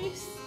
guys.